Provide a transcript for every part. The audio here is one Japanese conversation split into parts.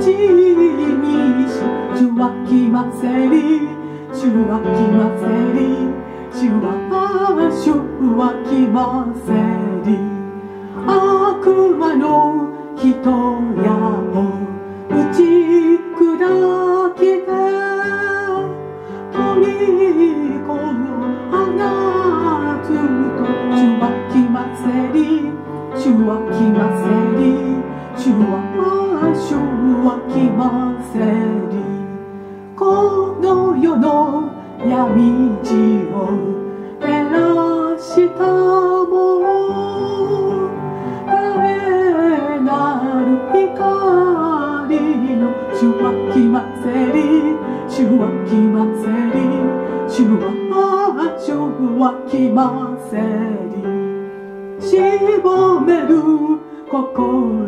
ちに主は来ませり主は来ませり主は主は来ませり。悪魔の人やを打ち砕きて取り込む穴ずっと主は来ませり主は来ませり主はは来ませりこの世の闇地を照らしたも誰なる光の主は来ませり主は来ませり主は主は来ませり絞める心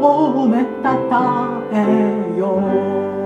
褒め褒めたたえよ